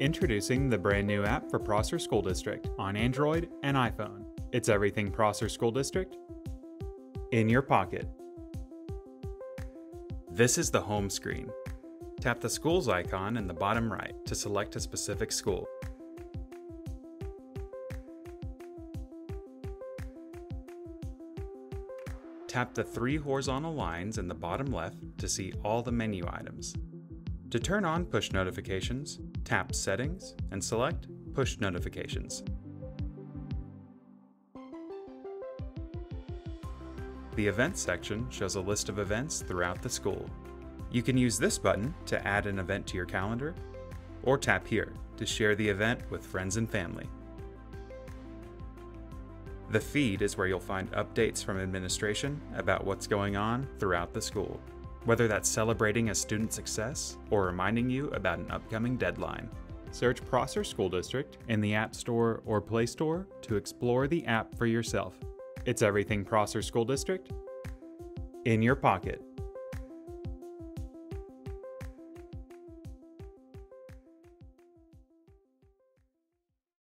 Introducing the brand new app for Prosser School District on Android and iPhone. It's everything Prosser School District in your pocket. This is the home screen. Tap the school's icon in the bottom right to select a specific school. Tap the three horizontal lines in the bottom left to see all the menu items. To turn on push notifications, tap Settings and select Push Notifications. The Events section shows a list of events throughout the school. You can use this button to add an event to your calendar, or tap here to share the event with friends and family. The feed is where you'll find updates from administration about what's going on throughout the school, whether that's celebrating a student success or reminding you about an upcoming deadline. Search Prosser School District in the App Store or Play Store to explore the app for yourself. It's everything Prosser School District in your pocket.